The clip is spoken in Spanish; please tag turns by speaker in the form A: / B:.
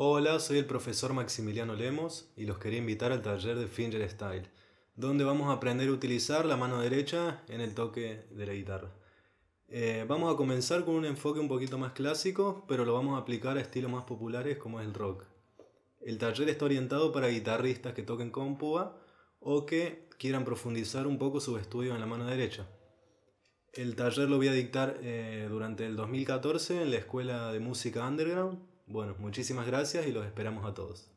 A: Hola, soy el profesor Maximiliano Lemos y los quería invitar al taller de Fingerstyle, donde vamos a aprender a utilizar la mano derecha en el toque de la guitarra. Eh, vamos a comenzar con un enfoque un poquito más clásico, pero lo vamos a aplicar a estilos más populares como es el rock. El taller está orientado para guitarristas que toquen con púa o que quieran profundizar un poco su estudio en la mano derecha. El taller lo voy a dictar eh, durante el 2014 en la Escuela de Música Underground. Bueno, muchísimas gracias y los esperamos a todos.